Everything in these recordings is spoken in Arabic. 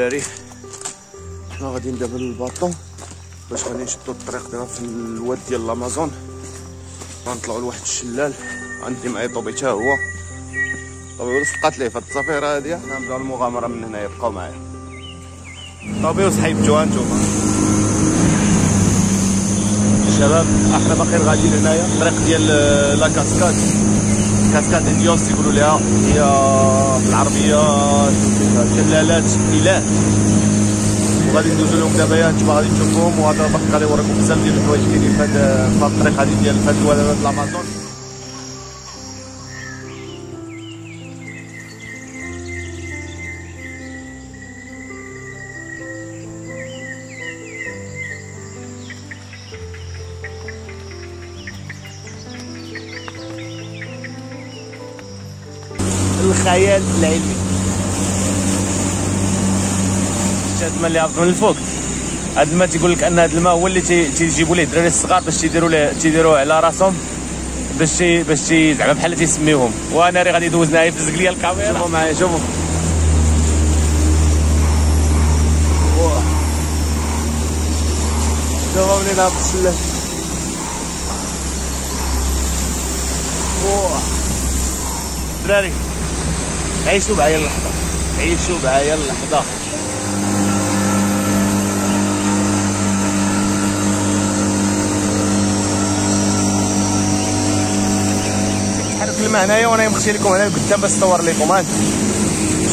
حنا غاديين دابا للباطو باش غادي نشدو الطريق ديالنا في الواد ديال الأمازون؟ غنطلعو لواحد الشلال عندي معايا طوبي حتى هو. طوبي لصقات ليه فهاد الصفيره هادي؟ حنا نبداو المغامرة من هنايا بقاو معايا. طوبي وصحيبتو هانتوما شباب إحنا باقيين غاديين هنايا الطريق ديال لا كاسكاد. كاسكاد انديوس يقولوا لها هي بالعربيه شلالات اله وغادي ندوزو لهم دابا يا انتما غادي تشوفوهم وهذا غادي يوريكم بزاف ديال الحوايج كاينين في هذا الطريق هذه ديال هذا الواد الأمازون. الخيال العلمي هاد الماء اللي هابط من الفوق هاد الماء تيقول لك أن هاد الماء هو اللي تيجيبوا ليه الدراري الصغار باش تيديروا ليه تيديروه على راسهم باش تي باش تي زعما بحال تيسميوهم. وأنا راه غادي يدوز معايا في ليا الكاميرا شوفوا معايا شوفوا. شوفوا منين هابط السلم دراري. عيشوا معايا اللحظة. عيشوا معايا اللحظة. حرك الماء هنايا وأنا مخشي لكم هنا قدام باش نصور لكم هاك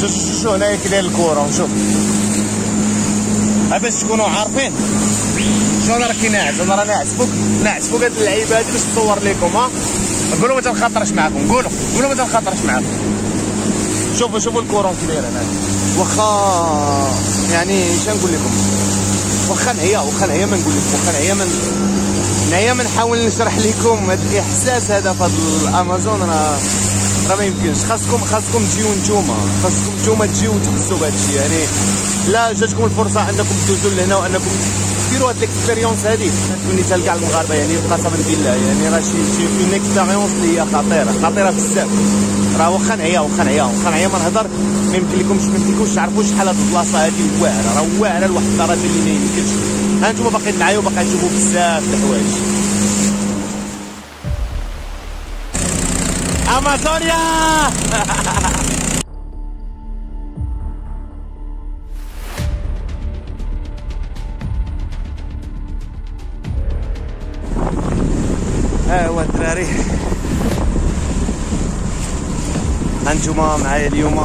شو شو شو هنايا كي داير الكورة وشوف. باش تكونوا عارفين؟ شو أنا راكي ناعس؟ أنا راه ناعس. فوق ناعس. فوق هاد اللعيبة هادي باش نصور لكم ها. قولوا ما تنخاطرش معاكم. قولوا قولوا ما تنخاطرش معاكم. شوفوا شوفوا ال courant كي داير هنا واخا يعني اش نقول لكم؟ واخا نعيا واخا نعيا ما نقول لكم. واخا نعيا من نعيا ما نحاول نشرح لكم هذا الإحساس هذا في الأمازون. راه راه ما يمكنش. خاصكم خاصكم تجيو نتوما. خاصكم نتوما تجيو وتحسوا بهذا الشيء يعني لا جاتكم الفرصة أنكم تدوزوا لهنا وأنكم ديروا هاد l'expérience هادي حتى لكاع المغاربه يعني قسما بالله يعني راه شي شي une expérience اللي هي خطيره خطيره بزاف راه واخا نعيا واخا نعيا واخا نعيا ما نهضر ما يمكنلكمش ما يمكنلكمش تعرفوا شحال هاد البلاصه هادي واعره راه واعره لواحد الدرجه اللي ما يمكنش ها أنتم باقيين معايا وباقيين تشوفوا بزاف الحوايج امازونيا هانتوما معايا اليوم.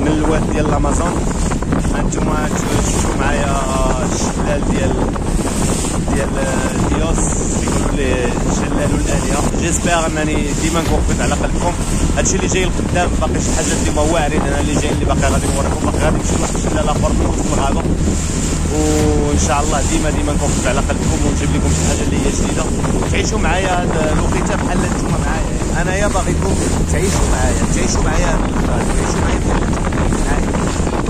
من الواد ديال الامازون هانتوما تشوفوا معايا الشلال ديال ديال ديوس. يقولوا ليه شلال الالهه جيسبيغ أنني ديما نكون على قلبكم. هادشي اللي جاي لقدام باقي شي حاجات اللي ما واعرين. أنا اللي جاي اللي باقي غادي نوريكم. باقي غادي نمشي لواحد الشلال اخر من وسط الغابه وإن شاء الله ديما ديما نكون على قلبكم ونجيب لكم شي حاجة اللي هي جديده تعيشوا معايا هاد الوقيته بحال نتوما معايا انايا باغيكم تعيشوا معايا تعيشوا معايا تعيشوا معايا معايا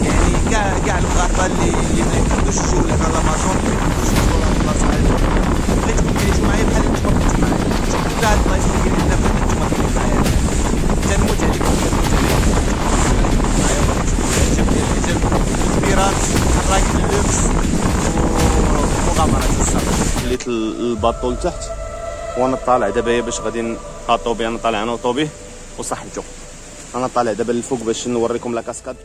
يعني كاع كاع المغاربه اللي اللي ما يحبوش يجيو لهنا لامازون ما يحبوش يجيو لهاد البلاصه هادي بغيتكم تعيشوا معايا بحال نتوما كنتوا معايا شوفوا كاع البلايص اللي كاينين هنا بحال نتوما كاينين معايا تنموت عليكم تنموت عليكم معايا باغي تشوفوا العجب ديال العجب الكبيرات حراك اللبس ومغامرات السفر خليت الباطو لتحت وأنا طالع دابا باش غادي طوبي أنا طالع أنا وطوبي وصاحبته أنا طالع دابا للفوق باش نوريكم لا كاسكاد.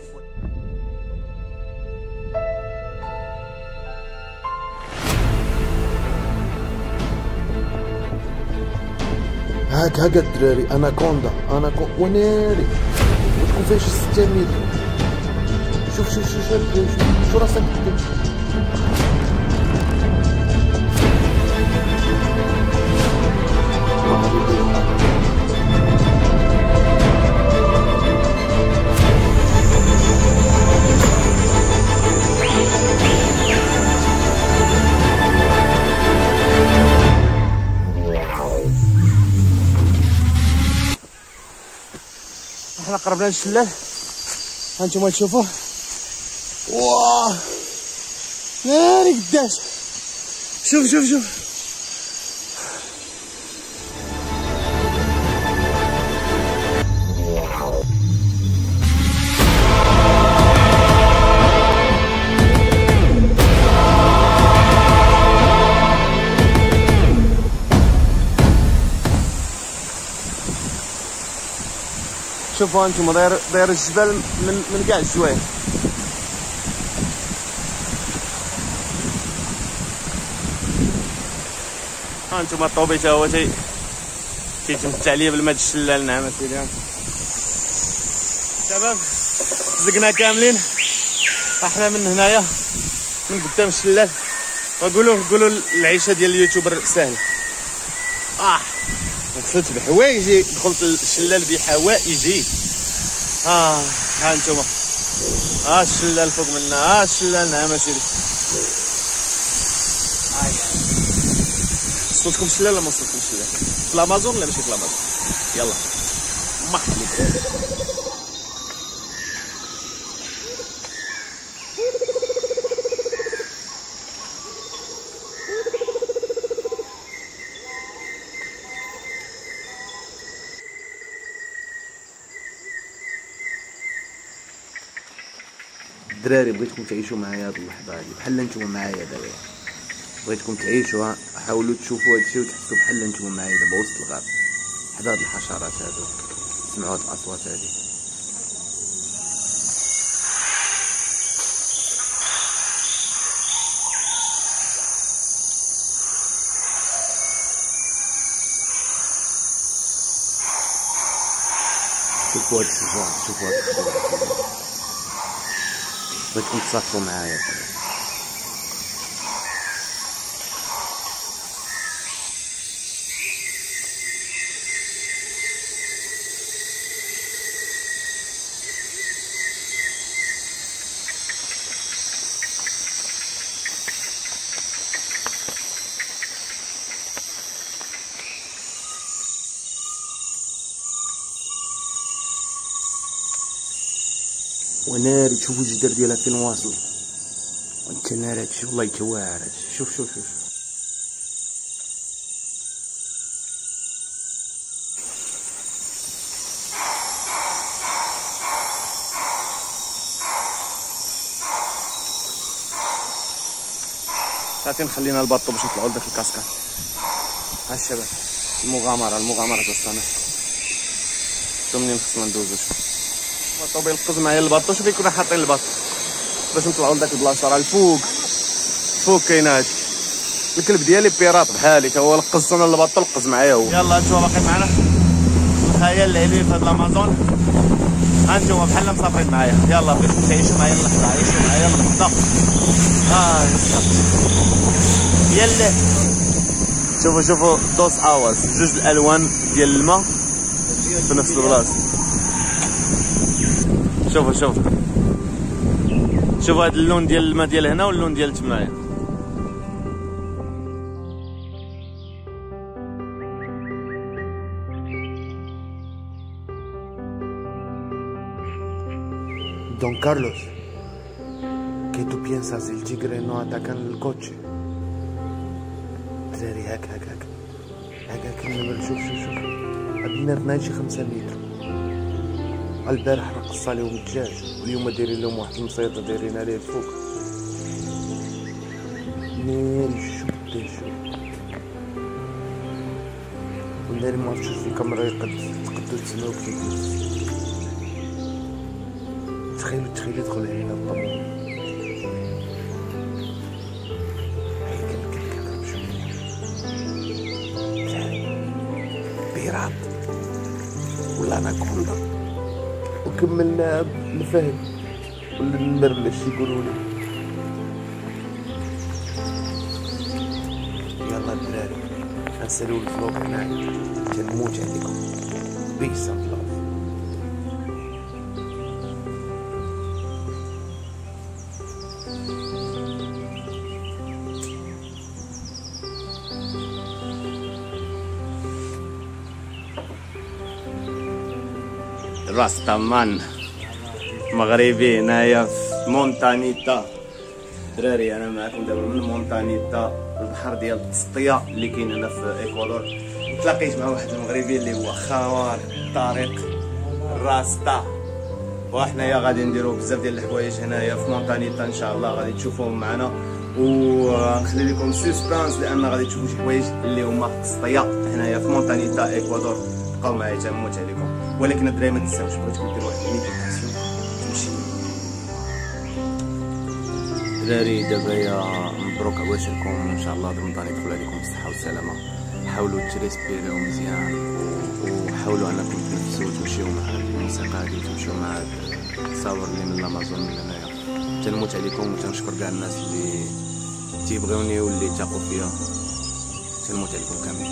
هاك هاك الدراري اناكوندا اناكوندا وناري. وتكون فيها شي 6 متر شوف شوف شوف شوف شوف شو راسك. قربنا للشلال هانتوما تشوفوه واه ناري قداش شوف شوف شوف. شوفوا أنتم داير داير الجبل من من كاع الجوايه ها أنتم الطوبي تا هو تي تيتمتع ليا بالماء الشلال نعم اسيدي شباب زقنا كاملين. إحنا من هنايا من قدام الشلال وقولوا قولوا العيشة ديال اليوتيوبر سهل. آه. دخلت بحوايجي. دخلت الشلال بحوائجي. آه ها أنتم ها الشلال فوق منا. ها الشلال نعم اسيدي صوتكم الشلال ولا ما صوتكم الشلال؟ في الأمازون ولا ماشي في الأمازون؟ يلا. محلي الدراري بغيتكم تعيشوا معايا هاد اللحظة هادي. بحال نتوما معايا دابا. بغيتكم تعيشوا حاولوا تشوفوا هادشي وتحسوا بحال نتوما معايا دابا وسط الغابة. حدا هاد الحشرات هادو. سمعوا هاد الأصوات هادي. شوفوا هاد الشجاع شوفوا هاد الشجاع بغيتكم تصافوا معايا وناري تشوفوا الجدار ديالها فين واصل. وانت نار هادشي والله يتواعر شوف شوف شوف صافي خلينا الباطو باش نطلعوا لداك الكاسكاد ها الشباب المغامرة المغامرة توصلنا شوف منين خصنا ندوزو؟ شوف الطوبيل القز معايا الباطو شوف كنا حاطين الباطو باش نطلعوا لذاك البلاصه راه الفوق الفوق كاين هادشي الكلب ديالي بيراط بحالي هو لقز أنا الباطو لقز معايا هو يلا انتوما باقي معنا الخيال العلمي في هاد الامازون انتوما بحال مسافرين معايا يلا بغيتكم تعيشوا معايا اللحظه عيشوا معايا اللحظه آه يلا شوفوا شوفوا دوس اواز جوج الالوان ديال الماء في نفس البلاصه شوفوا شوفوا شوفوا هذا اللون ديال الماء ديال هنا واللون ديال تمايا Don Carlos, ¿qué tú piensas? El tigre no ataca en el coche. دراري هاك هاك هاك هاك هاك شوف شوف شوف البنات ماشي خمسة متر البارح رقص عليهم الدجاج واليوم دايرين لهم واحد المصيدة دايرين عليه الفوق. شو بدا شو والناري ما عرفتش في الكاميرا يقد تقدروا تسمعوا كيف. تخيلوا تخيلوا يدخل علينا الطموح وكملنا بالفهم ولا نمرمش يقولوا لي. يلا الدراري نسالوا الفلوق هنايا تنموت عليكم بيس. rastaman مغربي هنايا في مونتانيتا. دراري أنا معكم دابا من مونتانيتا البحر ديال التسطيه اللي كاين هنا في ايكوادور تلاقيت مع واحد المغربي اللي هو خوار طارق راستا. وحنايا غادي نديرو بزاف ديال الحوايج هنايا في مونتانيتا إن شاء الله غادي تشوفوهم معنا. ونخلي لكم suspense لأن غادي تشوفوا شي حوايج اللي هما في التسطيه هنايا في مونتانيتا ايكوادور بقاو معايا تنموت عليكم. ولكن الدراري ما تنساوش بغيتكم ديروا واحد ال méditation تمشي دراري دابا يا مبروك عواشركم. إن شاء الله رمضان يدخل عليكم بالصحه والسلامة. حاولوا تريسبيريو مزيان وحاولوا أنكم تنفسوا وتمشيو مع الموسيقى هذه وتمشيو مع التصاور اللي من الأمازون من هنايا. تنموت عليكم وتنشكر كاع الناس اللي تيبغيوني واللي تاقوا فيا. تنموت عليكم كاملين